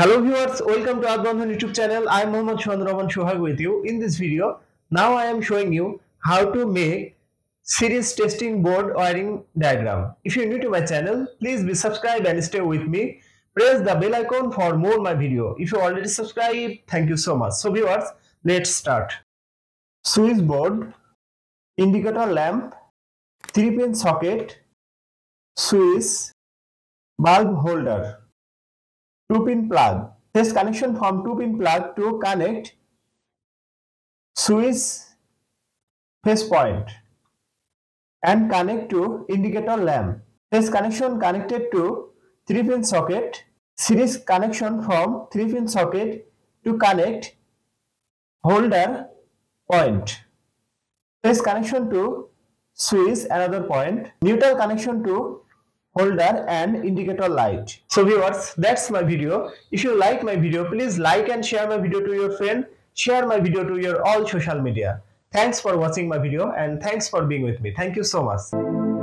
Hello viewers, welcome to Earth Bondhon YouTube channel. I am Mohammad Shohan Rahman Shohag with you. In this video, now I am showing you how to make series testing board wiring diagram. If you are new to my channel, please be subscribed and stay with me. Press the bell icon for more my video. If you already subscribed, thank you so much. So viewers, let's start. Switch board, indicator lamp, 3 pin socket, switch, bulb holder. 2 pin plug. This connection from 2 pin plug to connect switch phase point and connect to indicator lamp. This connection connected to 3 pin socket. Series connection from 3 pin socket to connect holder point. This connection to switch another point. Neutral connection to holder and indicator light. So viewers, that's my video. If you like my video, please like and share my video to your friend. Share my video to your all social media. Thanks for watching my video and thanks for being with me. Thank you so much.